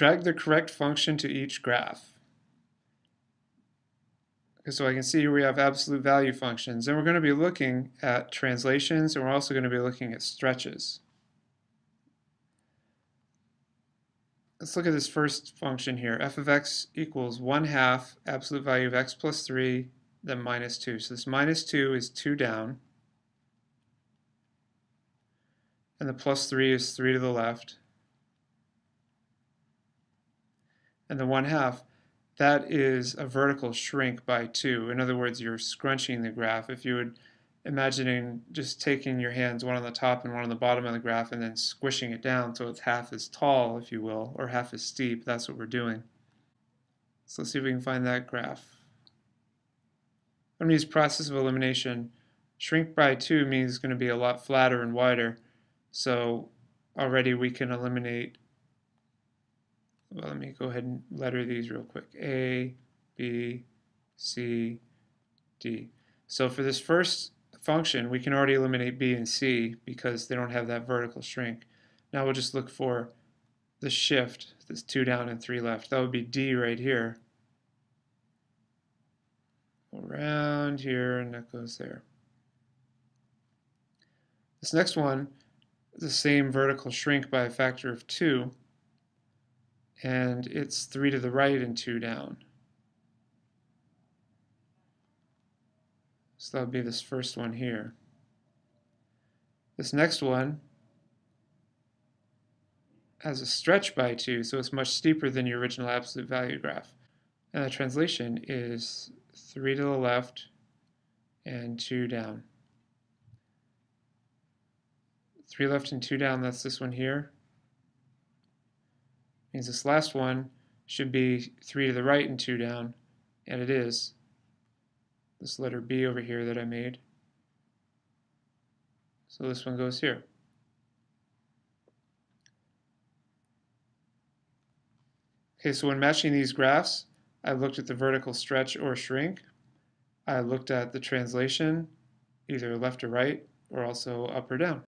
drag the correct function to each graph. Okay, so I can see here we have absolute value functions, and we're going to be looking at translations, and we're also going to be looking at stretches. Let's look at this first function here. f of x equals 1 half absolute value of x plus 3, then minus 2. So this minus 2 is 2 down, and the plus 3 is 3 to the left. And the 1 half, that is a vertical shrink by 2. In other words, you're scrunching the graph. If you would imagining just taking your hands, one on the top and one on the bottom of the graph, and then squishing it down so it's half as tall, if you will, or half as steep. That's what we're doing. So let's see if we can find that graph. I'm going to use process of elimination. Shrink by 2 means it's going to be a lot flatter and wider. So already we can eliminate, well, let me go ahead and letter these real quick. A, B, C, D. So for this first function, we can already eliminate b and c because they don't have that vertical shrink. Now we'll just look for the shift, that's 2 down and 3 left. That would be d right here. Around here, and that goes there. This next one, the same vertical shrink by a factor of 2, and it's 3 to the right and 2 down. So that would be this first one here. This next one has a stretch by 2, so it's much steeper than your original absolute value graph. And the translation is 3 to the left and 2 down. 3 left and 2 down, that's this one here. Means this last one should be 3 to the right and 2 down, and it is this letter B over here that I made. So this one goes here. Okay, so when matching these graphs, I looked at the vertical stretch or shrink. I looked at the translation, either left or right, or also up or down.